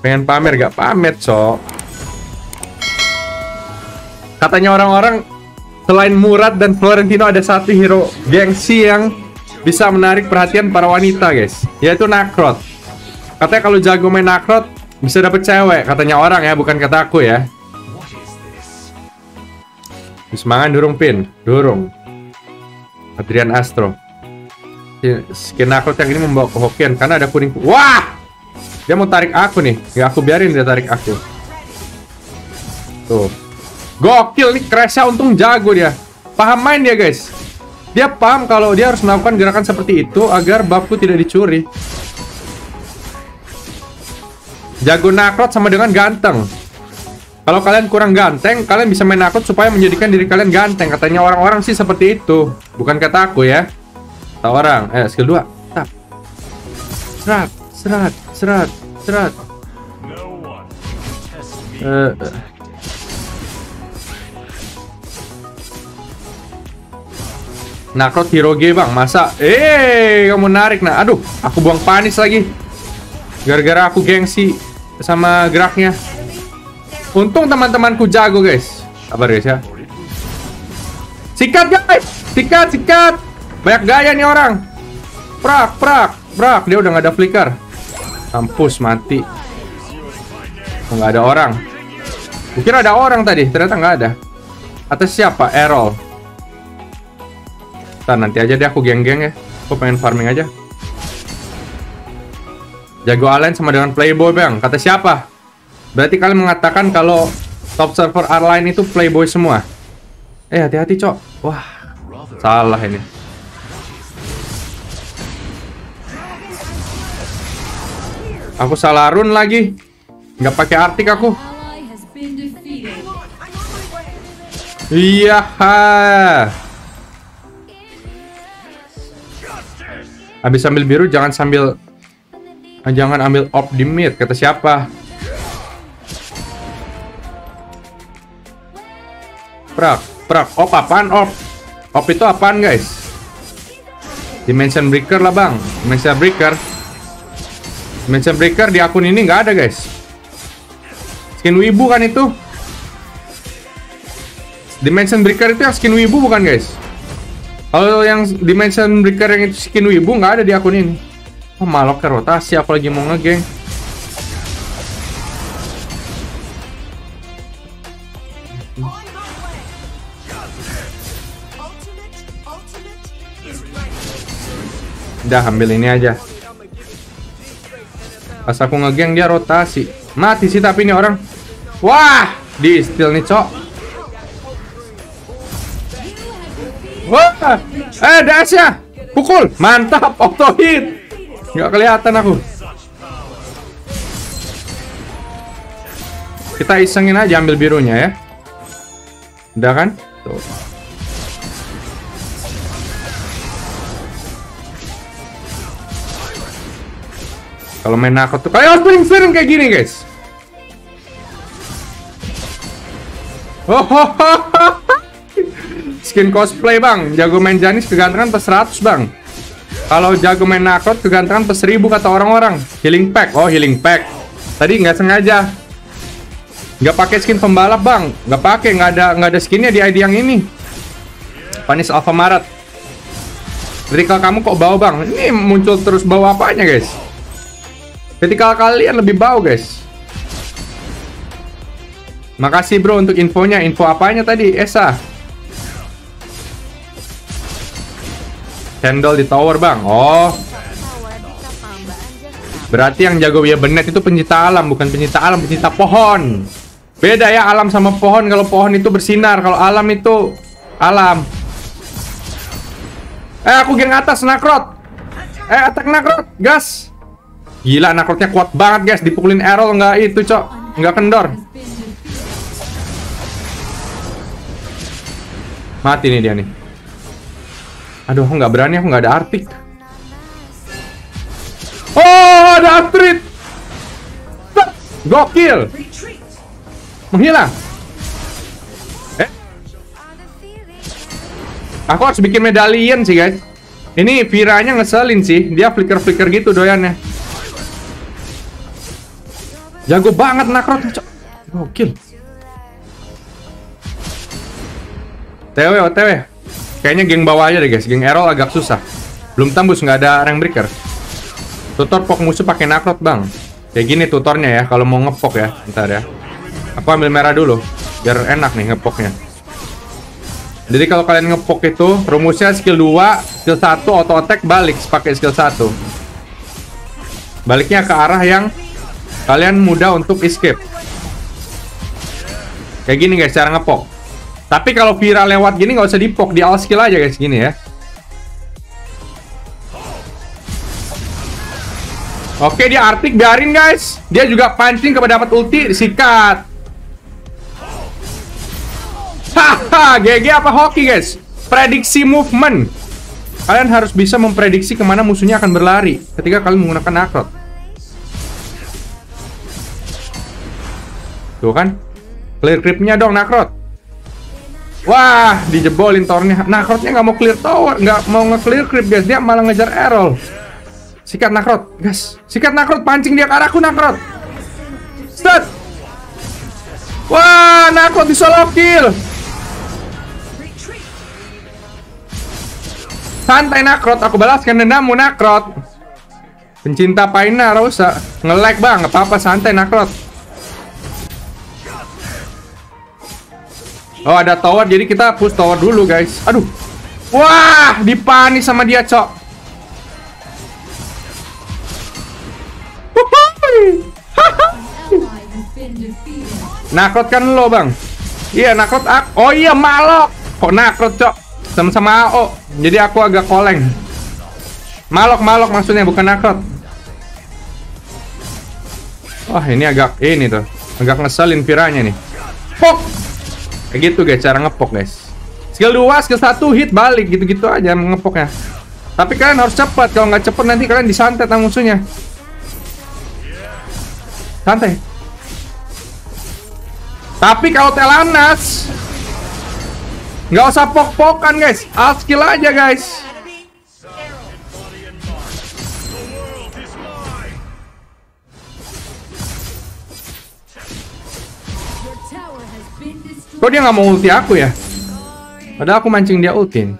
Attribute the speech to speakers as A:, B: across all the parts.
A: Pengen pamer gak pamer, cok. Katanya orang-orang selain Murad dan Florentino ada satu hero gengsi yang bisa menarik perhatian para wanita, guys. Yaitu Nakrot. Katanya kalau jago main Nakrot bisa dapet cewek, katanya orang ya, bukan kata aku ya. Semangat durung pin, durung. Adrian Astro. Skin Nakrot yang ini membawa kehokian karena ada kuning. Wah! Dia mau tarik aku nih. Ya aku biarin dia tarik aku. Tuh. Gokil nih Crashnya untung jago dia. Paham main dia guys. Dia paham kalau dia harus melakukan gerakan seperti itu agar buffku tidak dicuri. Jago nakrot sama dengan ganteng. Kalau kalian kurang ganteng, kalian bisa main nakrot supaya menjadikan diri kalian ganteng. Katanya orang-orang sih seperti itu. Bukan kata aku ya. Kata orang. Eh, skill 2. Tap. Serat, serat, serat, serat. Eh, eh. Nakrot hero G bang, masa? Eh, kamu narik nah. Aduh, aku buang panis lagi. Gara-gara aku gengsi sama geraknya. Untung teman-temanku jago guys. Sabar guys ya. Sikat guys, sikat, sikat. Banyak gaya nih orang. Prak, prak, prak. Dia udah nggak ada flicker. Kampus mati. Oh, ada orang. Kira ada orang tadi, ternyata nggak ada. Atas siapa? Errol. Ntar nanti aja deh aku geng-geng ya. Aku pengen farming aja. Jago Allen sama dengan Playboy bang. Kata siapa? Berarti kalian mengatakan kalau top server R-Line itu Playboy semua. Eh hati-hati cok. Wah salah ini. Aku salah run lagi. Nggak pakai artik aku. Iya. Habis ambil biru jangan sambil ah, jangan ambil op di mid kata siapa? Prak, prak, op apaan op? Op itu apaan guys? Dimension breaker lah bang, dimension breaker. Dimension breaker di akun ini nggak ada guys. Skin wibu kan itu? Dimension breaker itu yang skin wibu bukan guys? Kalau yang Dimension Breaker yang itu skin wibu nggak ada di akun ini. Oh, malok ke rotasi aku lagi mau ngegeng. Udah ambil ini aja. Pas aku ngegeng dia rotasi. Mati sih tapi ini orang. Wah, di steal nih, Cok. Wah, eh Dasya, pukul, mantap, auto hit. Nggak kelihatan aku. Kita isengin aja ambil birunya ya. Udah kan? Tuh. Kalau main nakut tuh kayak sering-sering kayak gini guys. Oh. Skin cosplay bang, jago main Janis kegantengan per 100 bang. Kalau jago main Nakrot kegantengan per 1000 kata orang-orang. Healing pack, oh healing pack. Tadi nggak sengaja. Nggak pakai skin pembalap bang, nggak pakai, nggak ada nggak ada skinnya di ID yang ini. Panis Alpha Marat. Vertikal kamu kok bau bang? Ini muncul terus bau apanya guys? Vertikal kalian lebih bau guys. Makasih bro untuk infonya. Info apanya tadi? Esa. Candle di tower bang. Oh. Berarti yang jago ya benet itu pencinta alam, bukan pencinta alam, pencinta pohon. Beda ya alam sama pohon. Kalau pohon itu bersinar, kalau alam itu alam. Eh aku geng atas nakrot. Eh attack nakrot, gas. Gila nakrotnya kuat banget guys. Dipukulin arrow nggak itu cok, nggak kendor. Mati nih dia nih. Aduh, aku nggak berani, aku nggak ada artik. Oh, ada Astrid. Gokil. Menghilang. Eh. Aku harus bikin medallion sih, guys. Ini Viranya ngeselin sih. Dia flicker-flicker gitu doyannya. Jago banget Nakrot, cok. Gokil. TW, OTW. Kayaknya geng bawah aja deh guys. Geng Errol agak susah. Belum tembus, nggak ada rank breaker. Tutor pok musuh pakai Nakrot bang. Kayak gini tutornya ya, kalau mau ngepok ya. Ntar ya. Aku ambil merah dulu, biar enak nih ngepoknya. Jadi kalau kalian ngepok itu, rumusnya skill 2, skill 1 auto attack balik pakai skill 1. Baliknya ke arah yang kalian mudah untuk escape. Kayak gini guys cara ngepok. Tapi kalau viral lewat gini nggak usah dipok, di all skill aja guys gini ya. Oke dia Arctic biarin guys. Dia juga pancing kepada dapat ulti sikat. Haha, GG apa hoki guys? Prediksi movement. Kalian harus bisa memprediksi ke mana musuhnya akan berlari ketika kalian menggunakan Nakrot. Tuh kan? Clear creepnya dong Nakrot. Wah, dijebolin towernya. Nakrotnya nggak mau clear tower, nggak mau nge-clear creep guys. Dia malah ngejar Errol. Sikat Nakrot, guys. Sikat Nakrot, pancing dia ke arahku Nakrot. Start. Wah, Nakrot di solo kill. Santai Nakrot, aku balaskan dendammu Nakrot. Pencinta Paina Rosa nge-lag bang, apa-apa santai Nakrot. Oh ada tower, jadi kita push tower dulu guys. Aduh, wah dipanis sama dia cok. Nakrot kan lo bang. Iya Nakrot ak. Oh iya Malok. Kok Nakrot cok? Sama-sama AO. Jadi aku agak koleng. Malok Malok maksudnya bukan Nakrot. Wah ini agak ini tuh. Agak ngeselin viranya nih. Pok. Kayak gitu guys cara ngepok guys. Skill 2, skill 1 hit balik gitu-gitu aja ngepoknya. Tapi kalian harus cepat. Kalau nggak cepet nanti kalian disantet sama musuhnya. Santai. Tapi kalau Telanas nggak usah pok-pokan guys, all skill aja guys. Kok dia nggak mau ulti aku ya? Padahal aku mancing dia ultin.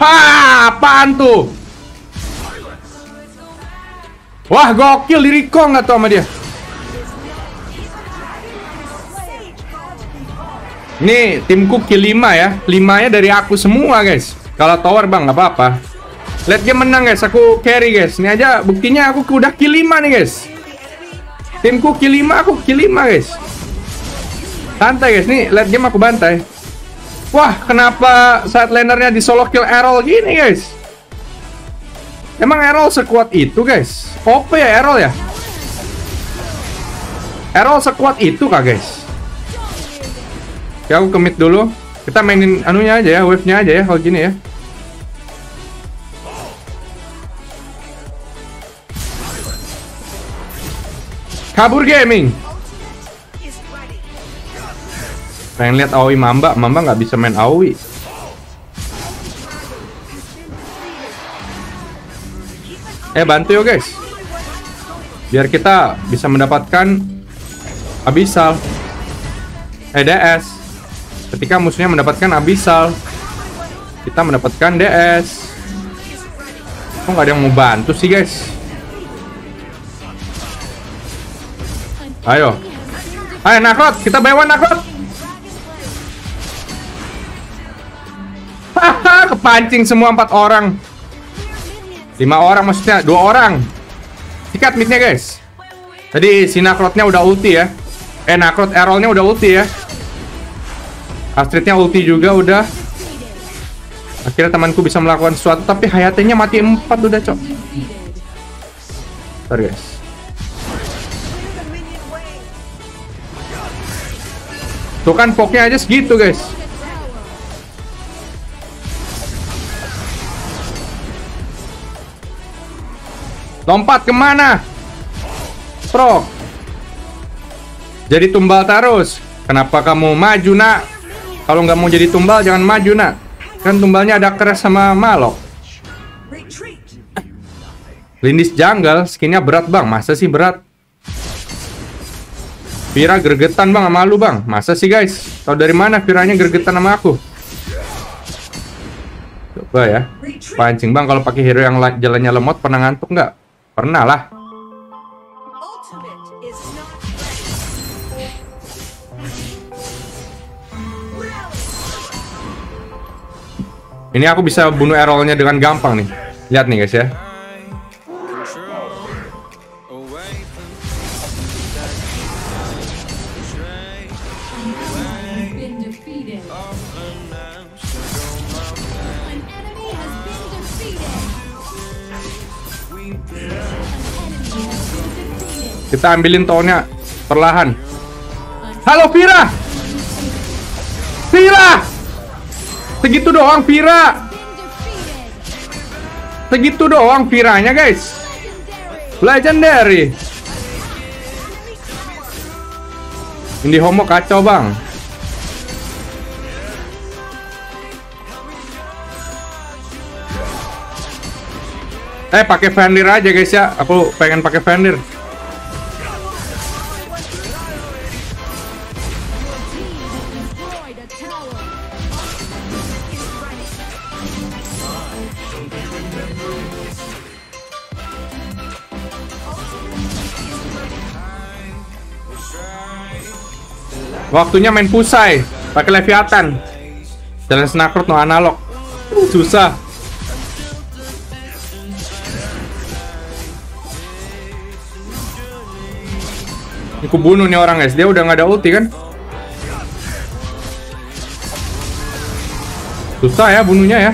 A: Ha, apaan tuh? Wah, gokil di recall nggak tuh sama dia? Nih, timku kill 5 ya. 5 nya dari aku semua, guys. Kalau tower, Bang, nggak apa-apa. Lihat game menang, guys. Aku carry, guys. Ini aja buktinya aku udah kill 5 nih, guys. Timku kill 5, aku kill 5, guys. Santai, guys. Nih, lihat game aku bantai. Wah, kenapa saat lanernya di solo kill Errol gini, guys? Emang Errol sekuat itu, guys? OP ya Errol ya? Errol sekuat itu kah, guys? Ya aku commit dulu. Kita mainin anunya aja ya, wave-nya aja ya kalau gini ya. Kabur gaming. Pengen lihat Aoi Mamba, Mamba nggak bisa main Aoi. Eh bantu yo guys. Biar kita bisa mendapatkan Abyssal. Eh DS. Ketika musuhnya mendapatkan Abyssal, kita mendapatkan DS. Kok nggak ada yang mau bantu sih guys? Ayo. Ayo Nakrot, kita bawa Nakrot. Kepancing semua empat orang. Lima orang maksudnya, dua orang. Sikat midnya guys. Tadi si Nakrotnya udah ulti ya. Eh Nakrot Errolnya udah ulti ya. Astridnya ulti juga udah. Akhirnya temanku bisa melakukan sesuatu tapi Hayatenya mati empat udah cok. Bentar guys. Tuh kan poknya aja segitu guys. Lompat ke mana? Pro. Jadi tumbal terus. Kenapa kamu maju nak? Kalau nggak mau jadi tumbal jangan maju nak. Kan tumbalnya ada keras sama malok. Lindis jungle, skinnya berat bang. Masa sih berat? Vira gregetan bang sama lu bang. Masa sih guys? Tahu dari mana Viranya gregetan sama aku? Coba ya. Pancing bang kalau pakai hero yang la- jalannya lemot pernah ngantuk nggak? Pernah lah. Ini aku bisa bunuh Errolnya dengan gampang nih. Lihat nih guys ya. Kita ambilin tonya perlahan. Halo Vira! Vira! Segitu doang Vira! Segitu doang Viranya guys.
B: Legendary.
A: Ini homo kacau bang. Eh pakai Vandir aja guys ya. Aku pengen pakai
B: tower.
A: Waktunya main pusai. Pakai Leviathan. Jalan Snakrut no analog. Uh, susah. Ini ku bunuh nih orang guys. Dia udah nggak ada ulti kan? Susah ya bunuhnya ya.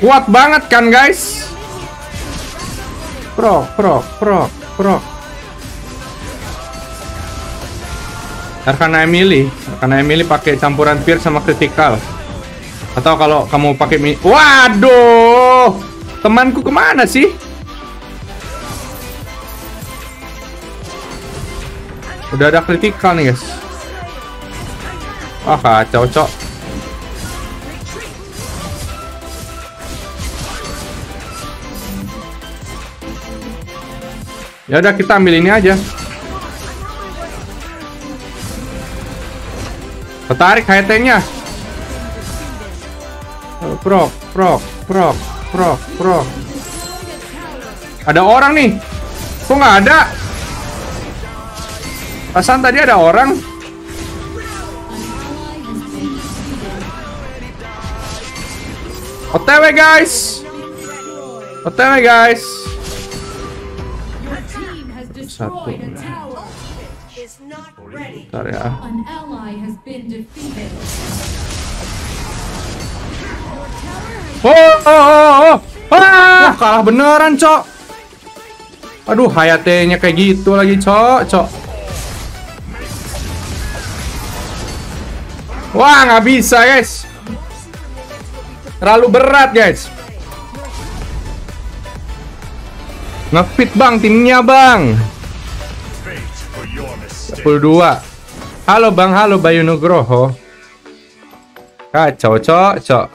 A: Kuat banget kan guys? Pro, pro, pro, pro. Arcana Emily, Arcana Emily pakai campuran Fear sama critical. Atau kalau kamu pakai mi Waduh! Temanku ke mana sih? Udah ada critical nih guys. Wah kacau cok. Ya udah kita ambil ini aja. Tertarik HT-nya. Pro, pro, pro, pro, pro. Ada orang nih. Kok nggak ada? Perasaan tadi ada orang. OTW guys. OTW guys.
B: Your tower has
A: Oh, oh, oh, oh. Ah, kalah beneran, Cok. Aduh, hayatnya kayak gitu lagi, Cok, Cok. Wah, nggak bisa, guys. Terlalu berat, guys. Ngefit, Bang, timnya, Bang. 22. Halo, Bang. Halo, Bayu Nugroho. Kacau, Cok, Cok.